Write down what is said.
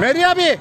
Meri abi